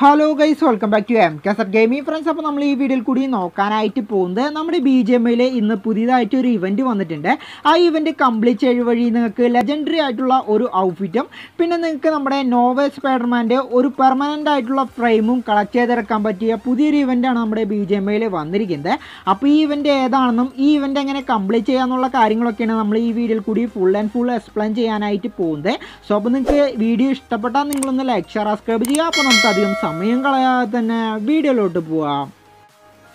Hello guys welcome back to M K sir gaming friends അപ്പോൾ നമ്മൾ ഈ വീഡിയോയിൽ കൂടി നോക്കാനായിട്ട് പോകുന്നത് നമ്മുടെ ബി ജി എം ഇന്ന് പുതിയതായിട്ട് ഒരു ഇവന്റ് വന്നിട്ടുണ്ട്. ആ ഇവന്റ് കംപ്ലീറ്റ് ചെയ്ത് വഴി നിങ്ങൾക്ക് ലെജൻഡറി ആയിട്ടുള്ള ഒരു ഔട്ട്ഫിറ്റും പിന്നെ നിങ്ങൾക്ക് നമ്മുടെ നോവൽ സ്പൈഡർമാന്റെ ഒരു പെർമനന്റ് ആയിട്ടുള്ള ഫ്രെയിമും കളക്ട് ചെയ്തെടുക്കാൻ പറ്റിയ പുതിയൊരു ഇവന്റാണ് നമ്മുടെ ബി ജി എം വന്നിരിക്കുന്നത്. അപ്പോൾ ഈ ഇവന്റ് ഏതാണെന്നും ഈ ഇവന്റ് എങ്ങനെ കംപ്ലീറ്റ് ചെയ്യാമെന്നുള്ള കാര്യങ്ങളൊക്കെയാണ് നമ്മൾ ഈ വീഡിയോയിൽ കൂടി ഫുൾ ആൻഡ് ഫുൾ എക്സ്പ്ലെയിൻ ചെയ്യാനായിട്ട് പോകുന്നത്. സോ അപ്പോൾ നിങ്ങൾക്ക് വീഡിയോ ഇഷ്ടപ്പെട്ടാൽ നിങ്ങളൊന്ന് ലൈക്ക് ഷെയർ സബ്സ്ക്രൈബ് ചെയ്യുക. അപ്പോൾ നമുക്ക് അധികം സമയം കളയാതെ തന്നെ വീഡിയോയിലോട്ട് പോവാം.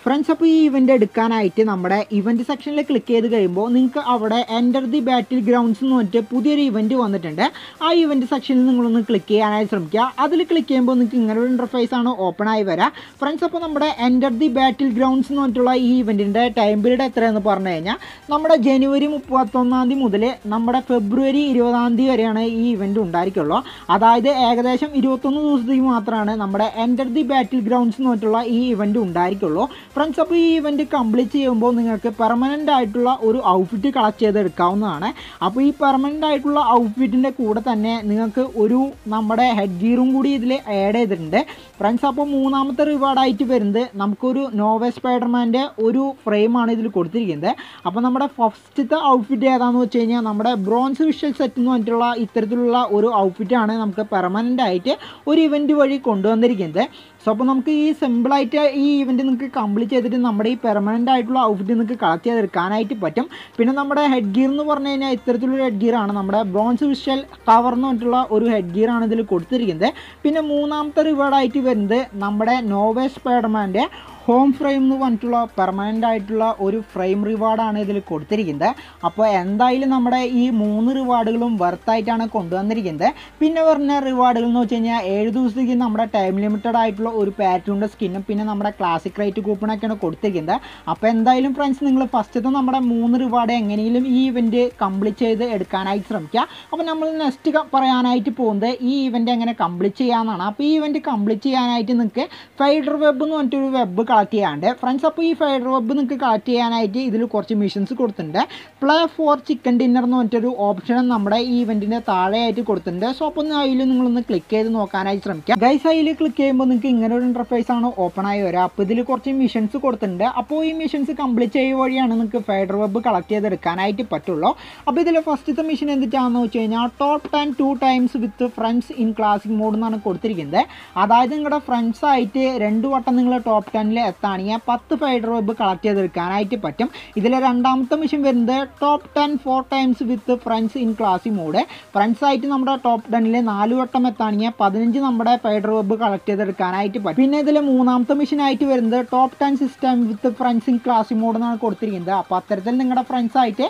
ഫ്രണ്ട്സ് അപ്പോൾ ഈ ഇവന്റ് എടുക്കാനായിട്ട് നമ്മുടെ ഇവന്റ് സെക്ഷനിൽ ക്ലിക്ക് ചെയ്ത് കഴിയുമ്പോൾ നിങ്ങൾക്ക് അവിടെ എന്റർ ദി ബാറ്റിൽ ഗ്രൗണ്ട്സ് എന്ന് പറഞ്ഞിട്ട് പുതിയൊരു ഇവന്റ് വന്നിട്ടുണ്ട്. ആ ഇവന്റ് സെക്ഷനിൽ നിങ്ങളൊന്ന് ക്ലിക്ക് ചെയ്യാനായി ശ്രമിക്കുക. അതിൽ ക്ലിക്ക് ചെയ്യുമ്പോൾ നിങ്ങൾക്ക് ഇങ്ങനെ ഒരു ഇന്റർഫേസ് ആണ് ഓപ്പൺ ആയി വരിക ഫ്രണ്ട്സ് അപ്പോൾ നമ്മുടെ എന്റർ ദി ബാറ്റിൽ ഗ്രൗണ്ട്സ് എന്ന് പറഞ്ഞിട്ടുള്ള ഈ ഇവന്റിന്റെ ടൈം പീരീഡ് എത്രയെന്ന് പറഞ്ഞു കഴിഞ്ഞാൽ നമ്മുടെ ജനുവരി മുപ്പത്തൊന്നാം തീയതി മുതൽ നമ്മുടെ ഫെബ്രുവരി ഇരുപതാം തീയതി വരെയാണ് ഈ ഇവന്റ് ഉണ്ടായിരിക്കുള്ളൂ. അതായത് ഏകദേശം ഇരുപത്തൊന്ന് ദിവസത്തേക്ക് മാത്രമാണ് നമ്മുടെ എന്റർ ദി ബാറ്റിൽ ഗ്രൗണ്ട്സ് എന്ന് പറഞ്ഞിട്ടുള്ള ഈ ഇവന്റ് ഉണ്ടായിരിക്കുള്ളൂ. ഫ്രണ്ട്സ് അപ്പോൾ ഈ ഇവന്റ് കംപ്ലീറ്റ് ചെയ്യുമ്പോൾ നിങ്ങൾക്ക് പെർമനന്റ് ആയിട്ടുള്ള ഒരു ഔട്ട്ഫിറ്റ് കളക്ട് ചെയ്തെടുക്കാവുന്നതാണ്. അപ്പോൾ ഈ പെർമനന്റ് ആയിട്ടുള്ള ഔട്ട്ഫിറ്റിന്റെ കൂടെ തന്നെ നിങ്ങൾക്ക് ഒരു നമ്മുടെ ഹെഡ് ഗിയറും കൂടി ഇതിൽ ആഡ് ചെയ്തിട്ടുണ്ട്. ഫ്രണ്ട്സ് അപ്പോൾ മൂന്നാമത്തെ റിവാർഡായിട്ട് വരുന്നത് നമുക്കൊരു നോവൽ സ്പൈഡർമാന്റെ ഒരു ഫ്രെയിമാണ് ഇതിൽ കൊടുത്തിരിക്കുന്നത്. അപ്പോൾ നമ്മുടെ ഫസ്റ്റത്തെ ഔട്ട്ഫിറ്റ് ഏതാണെന്ന് വെച്ച് കഴിഞ്ഞാൽ നമ്മുടെ ബ്രോൺസ് വിഷ്വൽ സെറ്റ് എന്ന് പറഞ്ഞിട്ടുള്ള ഇത്തരത്തിലുള്ള ഒരു ഔട്ട്ഫിറ്റാണ് നമുക്ക് പെർമനന്റ് ആയിട്ട് ഒരു ഇവന്റ് വഴി കൊണ്ടുവന്നിരിക്കുന്നത്. സോ അപ്പോൾ നമുക്ക് ഈ സിമ്പിളായിട്ട് ഈ ഇവന്റ് നിങ്ങൾക്ക് കംപ്ലീറ്റ് ചെയ്തിട്ട് നമ്മുടെ ഈ പെർമനന്റ് ആയിട്ടുള്ള ഔട്ട്ഫിറ്റ് നിങ്ങൾക്ക് കളക്ട് ചെയ്തെടുക്കാനായിട്ട് പറ്റും. പിന്നെ നമ്മുടെ ഹെഡ് ഗിയർ എന്ന് പറഞ്ഞു കഴിഞ്ഞാൽ ഇത്തരത്തിലുള്ള ഹെഡ് ഗിയർ ആണ്. നമ്മുടെ ബ്രോൺസ് വിഷൽ കവർ എന്ന് പറഞ്ഞിട്ടുള്ള ഒരു ഹെഡ് ഗിയർ ആണ് ഇതിൽ കൊടുത്തിരിക്കുന്നത്. പിന്നെ മൂന്നാമത്തെ റിവാർഡായിട്ട് വരുന്നത് നമ്മുടെ നോവേ സ്പൈഡർമാന്റെ ഹോം ഫ്രെയിം എന്ന് പറഞ്ഞിട്ടുള്ള പെർമനന്റ് ആയിട്ടുള്ള ഒരു ഫ്രെയിം റിവാർഡാണ് ഇതിൽ കൊടുത്തിരിക്കുന്നത്. അപ്പോൾ എന്തായാലും നമ്മുടെ ഈ മൂന്ന് റിവാർഡുകളും വെർത്തായിട്ടാണ് കൊണ്ടുവന്നിരിക്കുന്നത്. പിന്നെ പറഞ്ഞ റിവാർഡുകൾ എന്ന് വെച്ച് കഴിഞ്ഞാൽ ഏഴ് ദിവസത്തേക്ക് നമ്മുടെ ടൈം ലിമിറ്റഡ് ആയിട്ടുള്ള ഒരു പാറ്റൂണിന്റെ സ്കിന്നും പിന്നെ നമ്മുടെ ക്ലാസിക് റൈറ്റ് കൂപ്പണൊക്കെയാണ് കൊടുത്തിരിക്കുന്നത്. അപ്പോൾ എന്തായാലും ഫ്രണ്ട്സ് നിങ്ങൾ ഫസ്റ്റത്തെ നമ്മുടെ മൂന്ന് റിവാർഡ് എങ്ങനെയും ഈ ഇവന്റ് കംപ്ലീറ്റ് ചെയ്ത് എടുക്കാനായിട്ട് ശ്രമിക്കുക. അപ്പോൾ നമ്മൾ നെക്സ്റ്റ് പറയാനായിട്ട് പോകുന്നത് ഈ ഇവന്റ് എങ്ങനെ കംപ്ലീറ്റ് ചെയ്യാമെന്നാണ് അപ്പോൾ ഈ ഇവന്റ് കംപ്ലീറ്റ് ചെയ്യാനായിട്ട് നിങ്ങൾക്ക് ഫൈഡർ വെബ് എന്ന് പറഞ്ഞിട്ടൊരു വെബ് കളക്ട് ചെയ്യാണ്ട് ഫ്രണ്ട്സ് അപ്പോൾ ഈ ഫയർ റോബ് നിങ്ങൾക്ക് കളക്ട് ചെയ്യാനായിട്ട് ഇതിൽ കുറച്ച് മിഷൻസ് കൊടുത്തിട്ടുണ്ട്. പ്ലേ ഫോർ ചിക്കൻ ഡിന്നർ എന്ന് പറഞ്ഞിട്ടൊരു ഓപ്ഷൻ നമ്മുടെ ഈ ഇവന്റിന്റെ താഴെയായിട്ട് കൊടുത്തിട്ടുണ്ട്. സോ അപ്പോൾ ഒന്ന് അതിൽ നിങ്ങളൊന്ന് ക്ലിക്ക് ചെയ്ത് നോക്കാനായിട്ട് ശ്രമിക്കാം. ഗൈസ് അതിൽ ക്ലിക്ക് ചെയ്യുമ്പോൾ നിങ്ങൾക്ക് ഇങ്ങനെ ഒരു ഇന്റർഫേസ് ആണ് ഓപ്പൺ ആയി വരിക അപ്പോൾ ഇതിൽ കുറച്ച് മിഷൻസ് കൊടുത്തിട്ടുണ്ട്. അപ്പോൾ ഈ മിഷൻസ് കംപ്ലീറ്റ് ചെയ്യുക വഴിയാണ് നിങ്ങൾക്ക് ഫൈഡർ വെബ് കളക്ട് ചെയ്തെടുക്കാനായിട്ട് പറ്റുള്ളൂ. അപ്പോൾ ഇതിൽ ഫസ്റ്റത്തെ മിഷൻ എന്തിട്ടാണെന്ന് വെച്ച് കഴിഞ്ഞാൽ top ten two times with friends in classic mode എന്നാണ് കൊടുത്തിരിക്കുന്നത്. അതായത് നിങ്ങളുടെ ഫ്രണ്ട്സ് ആയിട്ട് രണ്ട് വട്ടം നിങ്ങൾ ടോപ്പ് ടെന്നിൽ എത്താണെങ്കിൽ പത്ത് ഫൈഡർ വെബ് കളക്ട് ചെയ്തെടുക്കാനായിട്ട് പറ്റും. ഇതിലെ രണ്ടാമത്തെ മിഷൻ വരുന്നത് top ten four times with friends in classic mode friends ആയിട്ട് നമ്മുടെ ടോപ്പ് ടെന്നിൽ നാല് വട്ടം എത്താണെങ്കിൽ പതിനഞ്ച് നമ്മുടെ ഫൈഡർ വെബ് കളക്ട് ചെയ്തെടുക്കാനായിട്ട് പറ്റും. പിന്നെ ഇതിലെ മൂന്നാമത്തെ മിഷൻ ആയിട്ട് വരുന്നത് top ten system with friends in classic mode എന്നാണ് കൊടുത്തിരിക്കുന്നത്. അപ്പോൾ അത്തരത്തിൽ നിങ്ങളുടെ ഫ്രണ്ട്സ് ആയിട്ട്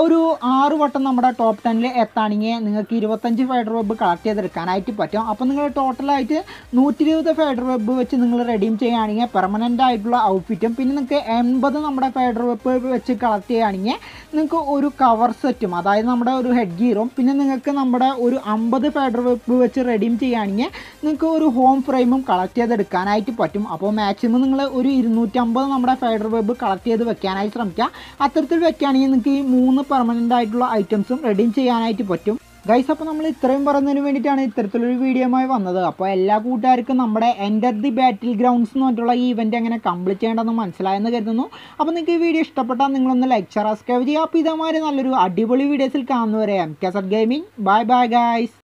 ഒരു ആറ് വട്ടം നമ്മുടെ ടോപ്പ് ടെന്നിൽ എത്താണെങ്കിൽ നിങ്ങൾക്ക് ഇരുപത്തഞ്ച് ഫൈഡർ വെബ് കളക്ട് ചെയ്തെടുക്കാനായിട്ട് പറ്റും. അപ്പോൾ നിങ്ങൾ ടോട്ടലായിട്ട് നൂറ്റി ഇരുപത് ഫൈഡർ വെബ് വെച്ച് നിങ്ങൾ റെഡീം ചെയ്യുകയാണെങ്കിൽ പെർമനന്റ് ആയിട്ടുള്ള ഔട്ട്ഫിറ്റും പിന്നെ നിങ്ങൾക്ക് എൺപത് നമ്മുടെ ഫൈഡർ വെപ്പ് വെച്ച് കളക്ട് ചെയ്യുകയാണെങ്കിൽ നിങ്ങൾക്ക് ഒരു കവർ സെറ്റും അതായത് നമ്മുടെ ഒരു ഹെഡ് ഗിയറും പിന്നെ നിങ്ങൾക്ക് നമ്മുടെ ഒരു അമ്പത് ഫൈഡർ വെപ്പ് വെച്ച് റെഡീം ചെയ്യുകയാണെങ്കിൽ നിങ്ങൾക്ക് ഒരു ഹോം ഫ്രെയിമും കളക്ട് ചെയ്തെടുക്കാനായിട്ട് പറ്റും. അപ്പോൾ മാക്സിമം നിങ്ങൾ ഒരു ഇരുന്നൂറ്റമ്പത് നമ്മുടെ ഫൈഡർ വെബ് കളക്ട് ചെയ്ത് വെക്കാനായിട്ട് ശ്രമിക്കുക. അത്തരത്തിൽ വെക്കുകയാണെങ്കിൽ നിങ്ങൾക്ക് ഈ മൂന്ന് പെർമനന്റ് ആയിട്ടുള്ള ഐറ്റംസും റെഡീം ചെയ്യാനായിട്ട് പറ്റും. ഗൈസ് അപ്പോൾ നമ്മൾ ഇത്രയും പറഞ്ഞതിന് വേണ്ടിയിട്ടാണ് ഇത്തരത്തിലൊരു വീഡിയോയുമായി വന്നത്. അപ്പോൾ എല്ലാ കൂട്ടുകാർക്കും നമ്മുടെ എന്റർ ദി ബാറ്റിൽ ഗ്രൗണ്ട്സ് എന്ന് പറഞ്ഞിട്ടുള്ള ഈ ഇവന്റ് എങ്ങനെ കംപ്ലീറ്റ് ചെയ്യേണ്ടതെന്ന് മനസ്സിലായെന്ന് കരുതുന്നു. അപ്പോൾ നിങ്ങൾക്ക് ഈ വീഡിയോ ഇഷ്ടപ്പെട്ടാൽ നിങ്ങളൊന്ന് ലൈക്ക് സബ്സ്ക്രൈബ് ചെയ്യുക അപ്പോൾ ഇതേമാതിരി നല്ലൊരു അടിപൊളി വീഡിയോസിൽ കാണുന്നവരെ M K sir gaming bye bye guys